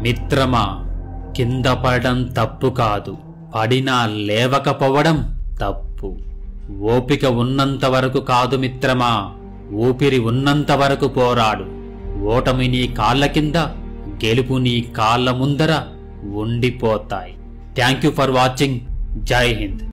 మిత్రమా కింద పడడం తప్పు కాదు. పడినా లేవకపోవడం తప్పు. ఓపిక ఉన్నంత వరకు కాదు మిత్రమా ఊపిరి ఉన్నంత వరకు పోరాడు. ఓటమి నీ కాళ్ళ కింద గెలుపు నీ కాళ్ళ ముందర ఉండిపోతాయి. Thank you for watching. జై హింద్.